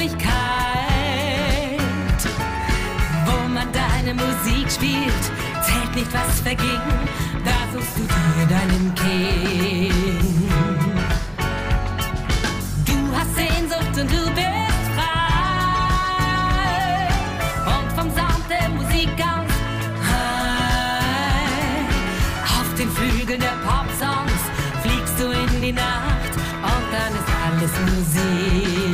Wirklichkeit, wo man deine Musik spielt, zählt nicht was verging, da suchst du dir deinen Kind. Du hast Sehnsucht und du bist frei und vom Sound der Musik aus high. Auf den Flügeln der Popsongs fliegst du in die Nacht und dann ist alles Musik.